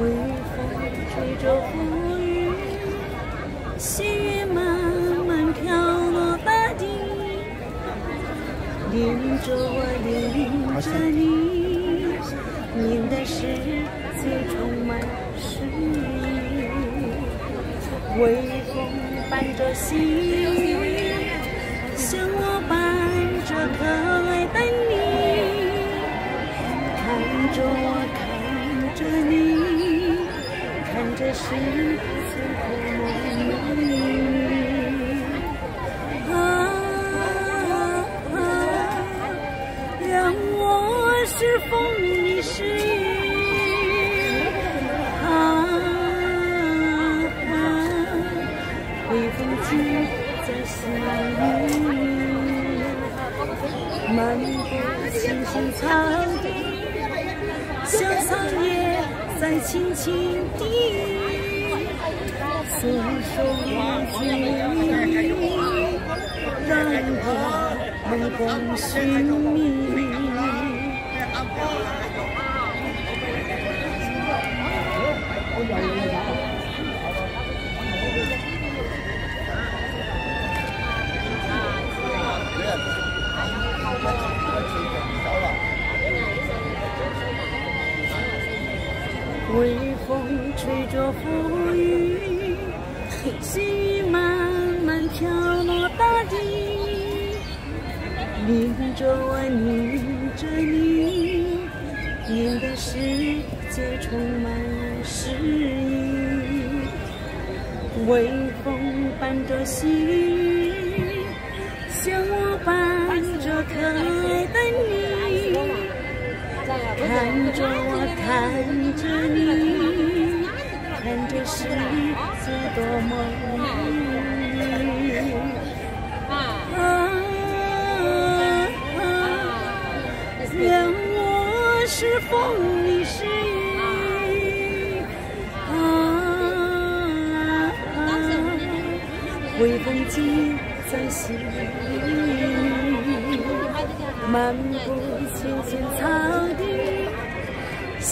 微风吹着浮云，细雨慢慢飘落大地，淋着我，淋着你，你的世界充满诗意，微风伴着细雨，像我伴着可爱的你，看着我，是风，你是雨。啊，微风轻在细雨，漫步青青草地，小草也在轻轻地诉说情意，让我们共寻觅。微风吹着浮云，细雨慢慢飘落大地，淋着我，淋着你，你的世界充满诗意。微风伴着细雨，看着我，看着你，看这世界多么美。啊啊，让我是风，你是雨。啊啊，微风轻在细雨。漫步青青草地，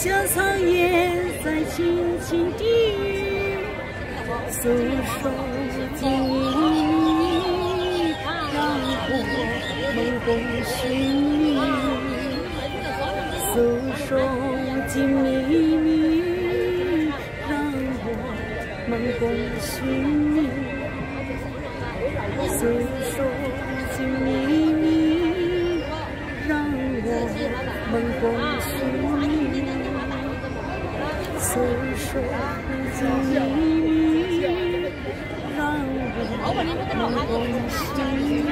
小草也在轻轻地诉说情意，让我们共寻觅，诉说尽秘密，让我们共寻觅，诉说尽秘密。让我们共诉说尽秘密，让我们共寻觅。